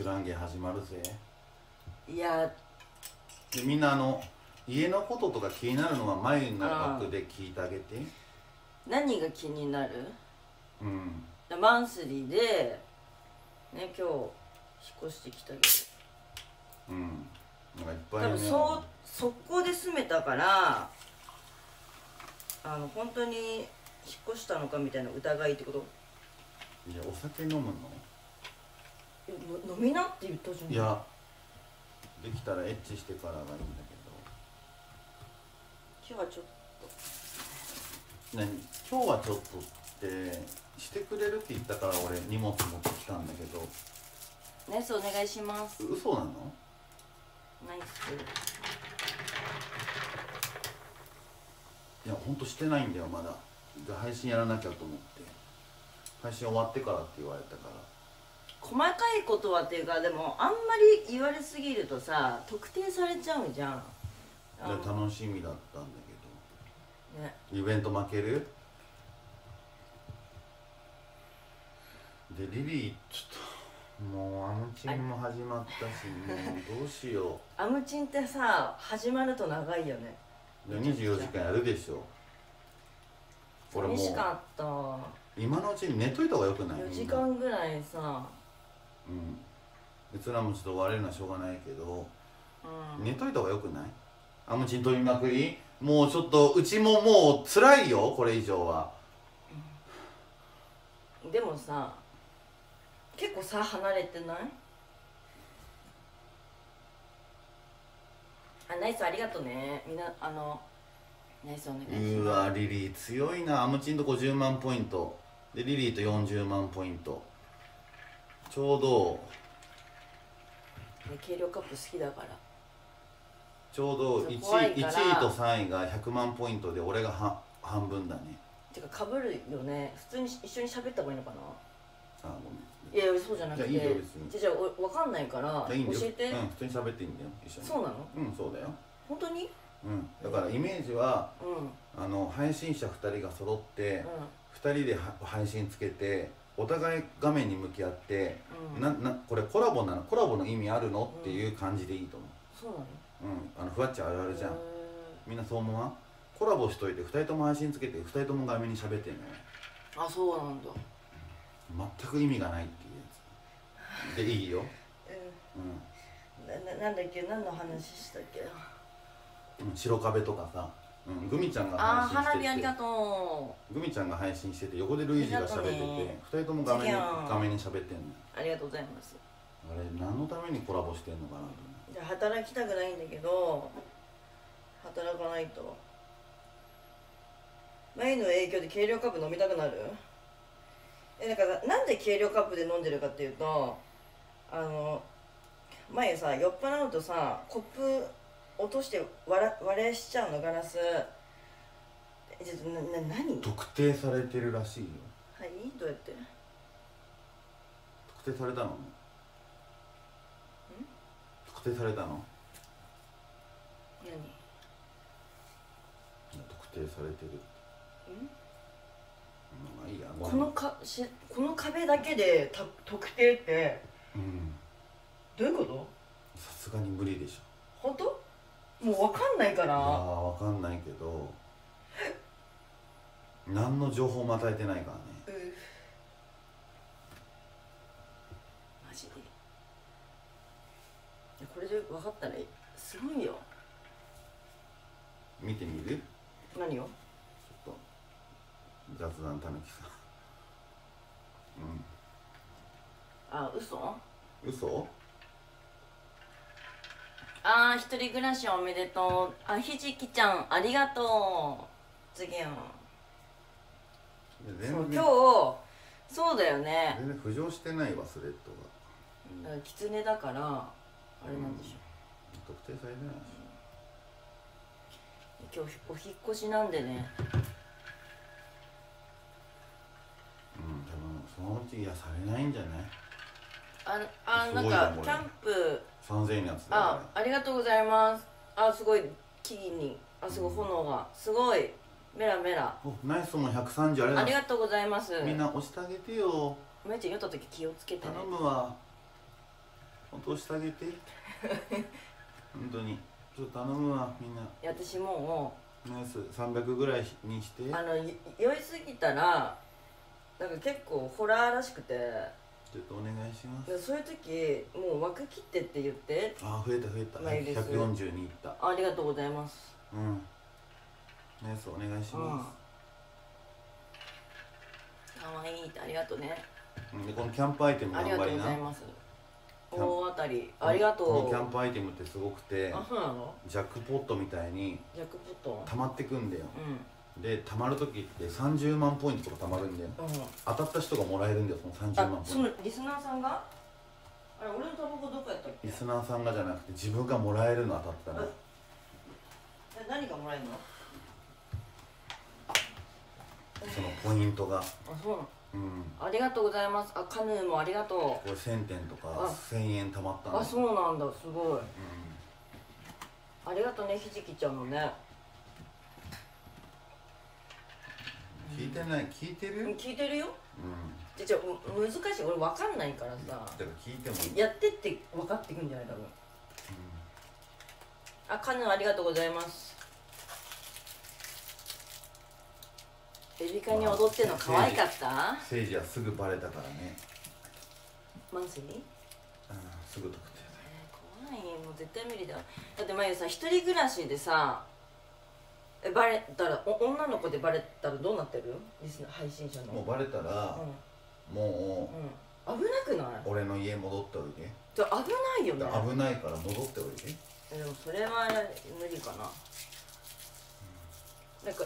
シュランゲ始まるぜ。いや。でみんなあの家のこととか気になるのは前の枠で聞いてあげて。何が気になる？うん。マンスリーでね今日引っ越してきたけど。うん。なんかいっぱ多分いねそう速攻で住めたからあの本当に引っ越したのかみたいな疑いってこと？いやお酒飲むの？飲みなって言ったじゃん。いやできたらエッチしてからがいいんだ今日はちょっけど何？今日はちょっとってしてくれるって言ったから俺荷物持ってきたんだけど。とナイスお願いします。嘘なの？ナイス。いやほんとしてないんだよまだ。で配信やらなきゃと思って。配信終わってからって言われたから細かいことはっていうかでもあんまり言われすぎるとさ特定されちゃうじゃん。あでの。楽しみだったんだねけど。イベント負ける？でリリーちょっともうアムチンも始まったし もうどうしよアムチンってさ始まると長いよね。うで24時間やるでしょ。寂しかった。今のうちに寝といた方がよくない？4時間ぐらいさうん。うちらもちょっと終われるのはしょうがないけどうん。寝といた方がよくない？アムチン飛びまくり？もうちょっとうちももう辛いよこれ以上は。でもさ結構さ離れてない？あナイスありがとうね。みんなあのナイスお願いしうまわリリー強いな。アムチンと50万ポイント。でリリーと40万ポイントちょうどす、ね、軽量カップ好きだから。ちょうど 1, 位怖いから。1位と3位が100万ポイントで俺がは半分だね。てかかぶるよね。普通に一緒に喋った方がいいのかな？あごめん。いやそうじゃなくて。いやいいよ別に。じゃあじゃあおわかんないから教えて、うん普通に喋っていいんだよ一緒に。そうなの？うんそうだよ。本当に？うんだからイメージはうん。あの配信者2人が揃ってう2人では配信つけてお互い画面に向き合って、んうん。ななこれコラボなのコラボの意味あるの？っていう感じでいいと思そうなの？ううん。あのふわっちあるあるじゃん。へみんなそう思わん？コラボしといて2人とも配信つけて2人とも画面に喋ってんのよ。ーあそうなんだ。全く意味がないっていうやつ。でいいよ。ううん。なななんだっけ？何の話したっけ？うん白壁とかさ、うん、グミちゃんがあー配信してて。花火ありがとグミちゃんが配信してて横でルイージが喋っててありがとうね。2人とも画面に画面に喋ってんの。うありがとうございます。あれ何のためにコラボしてんのかなと思じゃあ働きたくないんだけど働かないと。前の影響で軽量カップ飲みたくなる？えだからなんで軽量カップで飲んでるかっていうとあの前さ酔っ払うとさコップ落として割ら割れしちゃうのガラス。えちょっとなな何？う特定されてるらしいよ。はいどうやって？特定されたの？特定されたの？何？特定されてる。ん？まあいいやこん。のかしこの壁だけでた特定って。うん。どういうこと？さすがに無理でしょもう分かんないから。わかんないけど何の情報も与えてないからね。うんマジで。いやこれで分かったらすごいよ。見てみる？ち何を？ょっと。雑談たぬきさん。あ嘘？うん嘘？あー一人暮らしおめでとう。あひじきちゃんありがとう。次やんいや全そう然今日そうだよね。全然浮上してないわスレッドが。だからキツネだからあれなんでしょ特定されてないし。今日お引っ越しなんでね。うん多分そのうち癒されないんじゃない？ああすなんかキャンプ3000円のやつだよあありがとうございます。あすごい木々に。あすごい炎が。すごい。メラメラ。おナイスも130あれだ。ありがとうございます。みんな押してあげてよ。めいちゃん酔った時気をつけてね。頼むわ。本当押してあげて。本当に。ちょっと頼むわみんな。いや私もナイス。300ぐらいにして。うあのい酔いすぎたらなんか結構ホラーらしくてちょっとお願いします。でそういう時もう枠切ってって言って。あー増えた増えた。まあいいです。140にいった。ありがとうございます。うん。ナイスお願いしまかわいいってありがとうね。す、うんでこのキャンプアイテムありがとう頑張りなございます。大当たり。ありがとう。このキャンプアイテムってすごくてあそうなの？ジャックポットみたいにジャックポット？溜まってくんだよ。うで溜まる時って30万ポイントとか溜まるんだよ。んうん。当たった人がもらえるんだよその30あ万ポイント。そのリスナーさんが？あれ俺のタバコどこやったっけ？リスナーさんがじゃなくて自分がもらえるの当たったらえ何がもらえるの？そのポイントが。あそうなの。うん。ありがとうございます。あカヌーもありがとこれ1000点とかあ。1000円貯まったの。うあそうなんだ。すごい。うん。ありがとうねひじきちゃんもね聞いてない。聞いてるうん聞いてるよ。じゃじゃむ難しい。俺分かんないからさ。だから聞いてもいい。やってって分かってくんじゃない？多分。あカヌーありがとうございます。エビカに踊ってんの可愛かった？セイジはすぐバレたからね。マンスリー？うんすぐ特定えー怖い。もう絶対無理だ。だってまゆさ一人暮らしでさえバレたらお女の子でバレたらどうなってる？リスナー配信者の。もうバレたらうもん、うん、危なくない？う俺の家戻っておいで。ちょ危ないよね。危ないから戻っておいで。でもそれは無理かな、なんか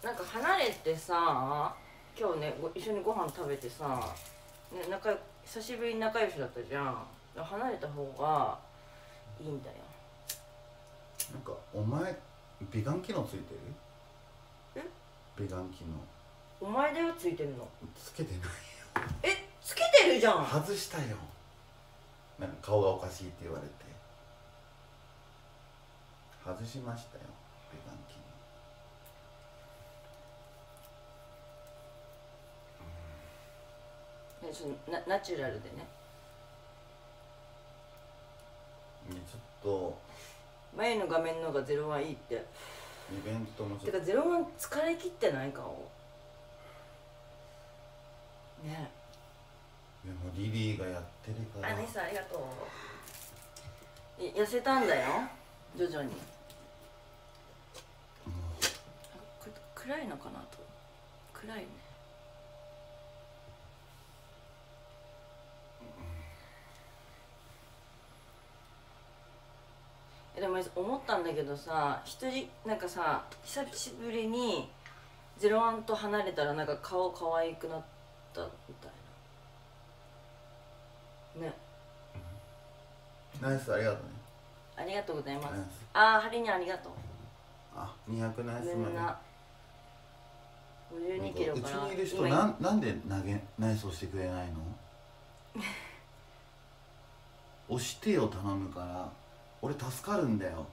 なんか離れてさ今日ねご一緒にご飯食べてさ、ね、仲良久しぶりに仲良しだったじゃん。離れた方がいいんだよ。なんかお前美顔機能ついてる？え？美顔機能お前だよついてるの。つけてないえつけてるじゃん。外したよ。なんか顔がおかしいって言われて。外しましたよ美顔機ねそのナナチュラルでね。ちょっと前の画面の方がゼロワンいいって。イベントもてかゼロワン疲れ切ってない顔。ね。でもリリーがやってるから。あ姉さんありがとう。い痩せたんだよ。徐々に。あこれ暗いのかなと。暗いねでも思ったんだけどさ一人なんかさ久しぶりにゼロワンと離れたらなんか顔可愛くなったみたいな。ね。ナイスありがとうね。ありがとうございます。ああハリにありがとう。あ200ナイスまで。みんな。52キロうちにいる人今なんなんで投げナイスをしてくれないの？押してよ頼むから俺助かるんだよ。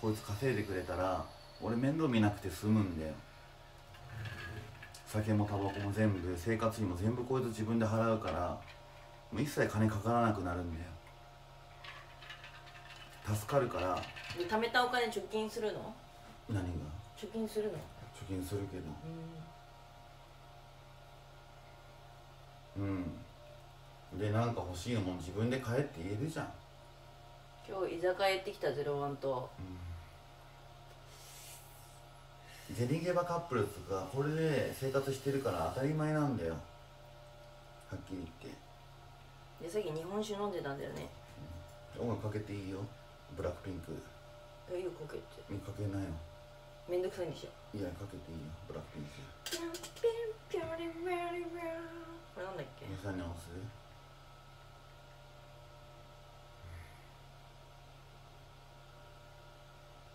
こいつ稼いでくれたら俺面倒見なくて済むんだよ。酒もタバコも全部生活費も全部こいつ自分で払うからもう一切金かからなくなるんだよ。助かるから。で貯めたお金貯金するの？何が？貯金するの？貯金するけど。うん。うん。でなんか欲しいのも自分で買えって言えるじゃん、今日居酒屋行ってきたゼロワンと。うん、ゼニゲバカップルとかこれで生活してるから当たり前なんだよ。はっきり言って。でさっき日本酒飲んでたんだよね。音楽かけていいよ。ブラックピンク。えよくかけて。見かけないよ。めんどくさいんでしょ。いやかけていいよ。ブラックピンク。ピンピンピョリピョリピョこれなんだっけ。皆さんに合わせ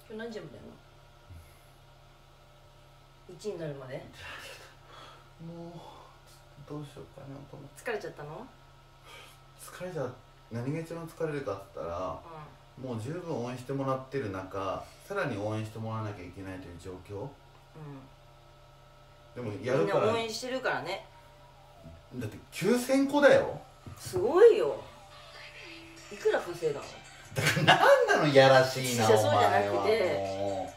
今日何時までやるの？1になるまで？もうどうしようかなと思って。疲れちゃったの？疲れちゃう何が一番疲れるかっつったらうもう十分応援してもらってる中さらに応援してもらわなきゃいけないという状況。ん。でもうんやるから。みんな応援してるからね。だって9000個だよ。すごいよ。いくら稼いだの？だからなんなのいやらしいなお前じゃなくはても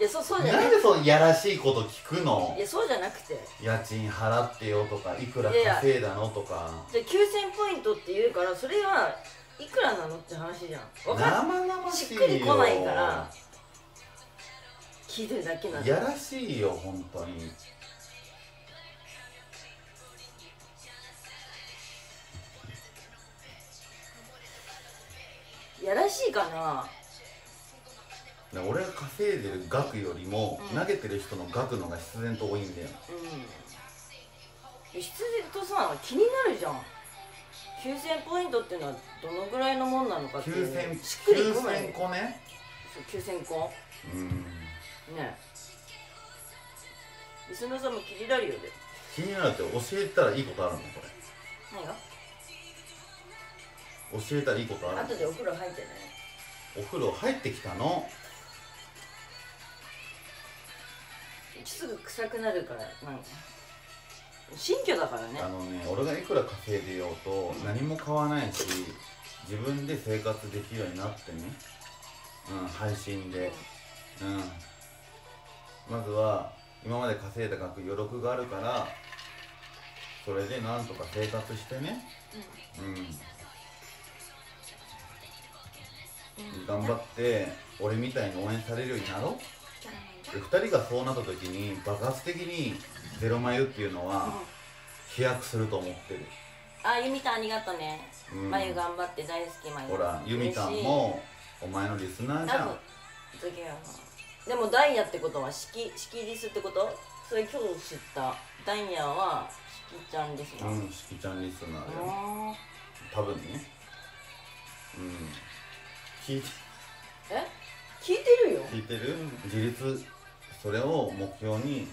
いやそうそううじゃなくなんでそのいやらしいこと聞くの？いやそうじゃなくて。家賃払ってよとかいくら稼いだのとか。で9000ポイントって言うからそれはいくらなのって話じゃん。わか生々しいよ。しっくりこないから。聞いてるだけなんいだやらしいよ本当にやらしいかな。俺が稼いでる額よりも、うん。投げてる人の額のが必然と多いんだよ。うん。必然とさ気になるじゃん。9000ポイントっていうのはどのぐらいのもんなのかっていう。9000しっくりこない。9000個ね。そう9000個。うん。ね。リスナーさんも気になるよね。気になるって教えたらいいことあるの？こ何が？れ教えたらいいことある後でお風呂入ってね。お風呂入ってきたの？すぐ臭くなるからなんか。新居だからね。あのね俺がいくら稼いでようと何も買わないし自分で生活できるようになってね。うん配信で。うん。まずは今まで稼いだ額余力があるからそれでなんとか生活してね。うん頑張って俺みたいに応援されるようになろう。で2人がそうなった時に爆発的にゼロマイルっていうのは飛躍すると思ってる。あゆみたんありがとうね、うん。まゆ頑張って大好きまゆほらユミタンもお前のリスナーじゃん。でもダイヤってことは式式リスってこと？それ今日知った。ダイヤは式ちゃんですなうんしきちゃんリスナーだよ。あ多分ね。うん聞いて。ーえ？聞いてるよ。聞いてる？自立。それを目標に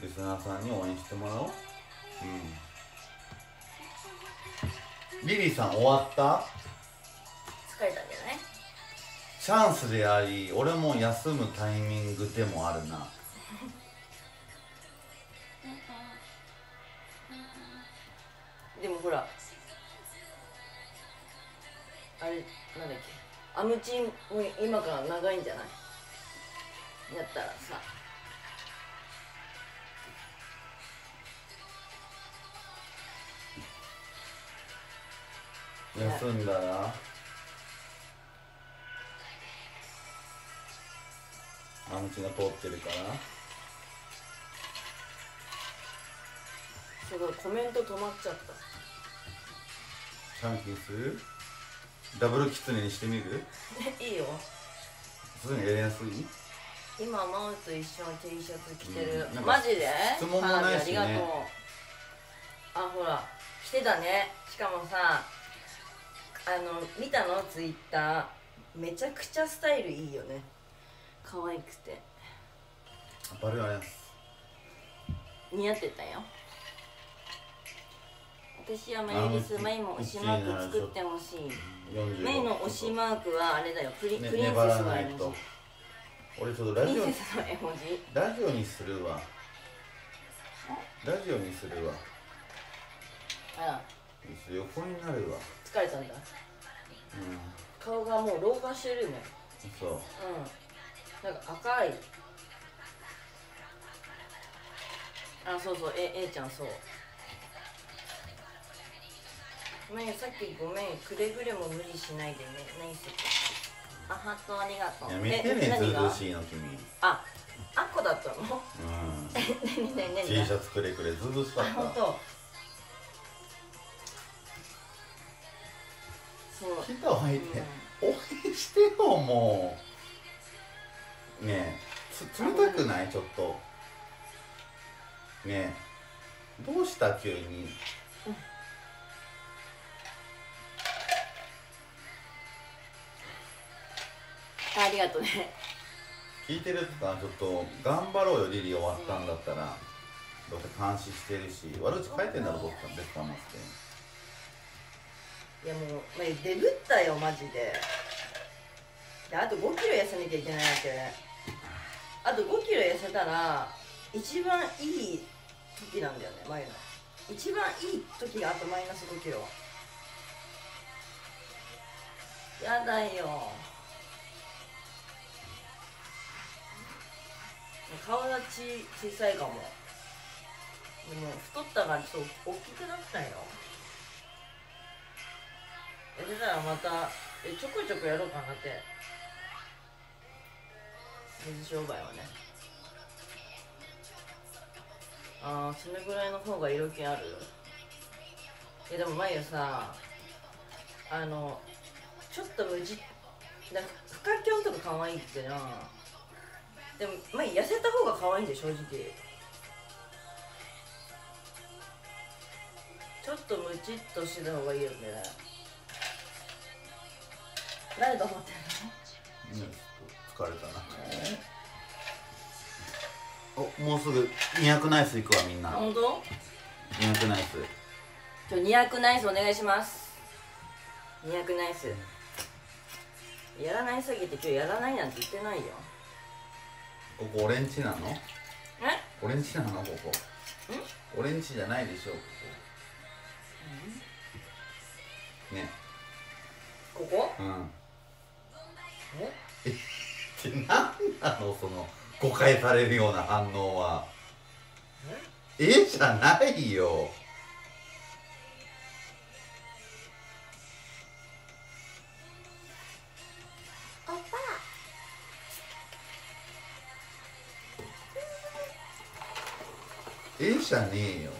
リスナーさんに応援してもらおう。うん。リリーさん終わった？疲れたんじゃない？チャンスであり俺も休むタイミングでもあるな。でもほらあれなんだっけ？アムチンも今から長いんじゃない？やったらさ。休んだら？アムチが通ってるから。すごいコメント止まっちゃった。チャンキンする？ダブルキツネにしてみる？いいよ。すぐにやりやすい？今マウと一緒の T シャツ着てる、うんマジで？質問もないしね。ありがとう。あほら着てたね。しかもさあの見たの？ツイッター。めちゃくちゃスタイルいいよね。可愛くて。バルあります似合ってたよ私はメイですあメイも推しマーク作ってほしい。45メイの推しマークはあれだよ。プリ,、ねプリンセスの絵文字。俺ちょっとラジオプリンセスの絵文字？ラジオにするわ。ラジオにするわ。あ横になるわ。疲れたんだ。う顔がもう老化してるね。んそう。うん。なんか赤い。あそうそう。え A ちゃんそうごめんさっきごめんくれぐれも無理しないでね何せあハートありがとう。やめてねずしいの君。ああっこだったの？うん。何何何 T シャツくれくれずうずうしかった。あ本当。そう。来たわいてうん。応援してよもう。ねえつ冷たくない？ちょっと。ねえ。どうした？急にあありがとうね。聞いてるってかちょっと頑張ろうよリリー終わったんだったら。どうせ監視してるし悪口書いてんだろどっかでかまって。いやもう、まあ、デブったよマジで。であと5キロ痩せなきゃいけないわけ。あと5キロ痩せたら一番いい時なんだよね眉の一番いい時があとマイナス5キロ。やだよ顔立ち小さいかも。でも太ったからちょっと大きくなったよ。えそしたらまたえちょこちょこやろうかなって。水商売はね。ああそれぐらいの方が色気ある。えでも前さあのちょっと無地なんかフカキョンとか可愛いってな。でもまあ痩せた方が可愛いんで正直。ちょっとムチっとしてた方がいいよね。誰と思ってるうん疲れたな。おもうすぐ200ナイスいくわみんな。の本当？200ナイス今日200ナイスお願いします。200ナイスやらないすぎて今日やらないなんて言ってないよここ俺んちなの？え？俺んちなの？ここ。俺ん？ちじゃないでしょここ。ね。ここ？うん。え？って何なの？その誤解されるような反応は。え？じゃないよえじゃねえよ。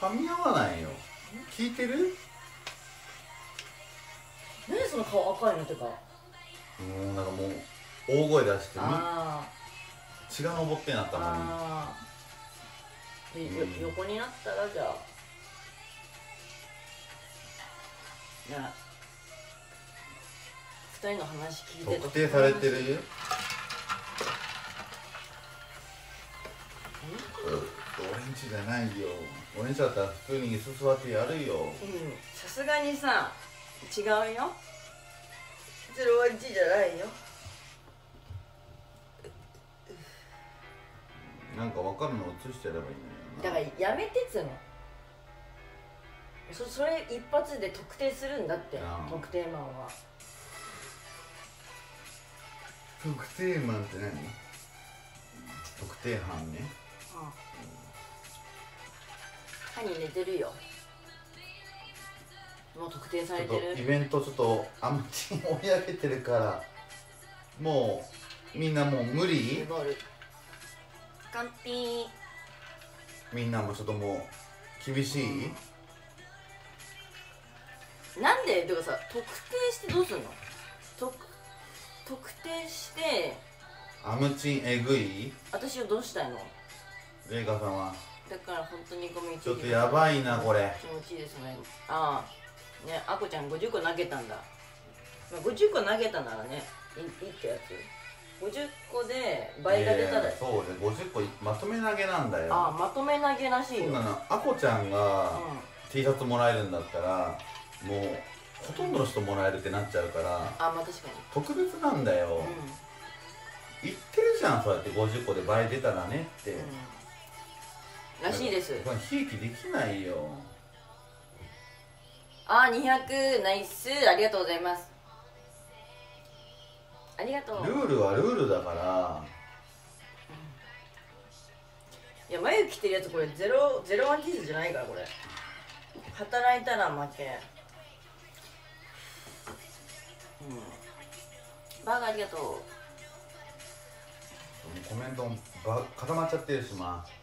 噛み合わないよ。聞いてる？何その顔赤いのってか。もうなんかもう大声出して血が上ってなったー。のにでようん。横になったらじゃあ。じゃあ二人の話聞いて特定されてる？んちじゃないよ。俺んちだったら普通に椅子座ってやるよ。うん。さすがにさ違うよ。それはちじゃないよ。なんか分かるの映してやればいいんだからやめてっつうの。そそれ一発で特定するんだってああ。特定マンは。特定マンって何？特定班ね歯に寝てるよ。もう特定されてる。とイベントちょっとあんまり追い上げてるからもうみんなもう無理？ボールカンピーみんなもちょっともう厳しい？なんで？てかさ特定してどうすんの？特特定して。アムチンえぐい？私をどうしたいの？レイカさんは？だから本当にごめん。ちょっとやばいなこれ。気持ちいいですね。ああ。ねあこちゃん50個投げたんだ、まあ、50個投げたならねいいいってやつ。50個で倍が出たら、そうで50個まとめ投げなんだよ。ああまとめ投げらしいよ。そんなの。あこちゃんがう T シャツもらえるんだったらもうほとんどの人もらえるってなっちゃうからあまあ確か特別なんだよ、に言ってるじゃんそうやって50個で倍出たらねって、うん、うん、らしいです。これひいきできないよ。あ200ナイス。ありがとうございます。ありがとう。ルールはルールだから。いや眉切ってるやつこれゼロゼロワンキーズじゃないからこれ。働いたら負け。うん。バーガーありがとう。コメント固まっちゃってるしまあ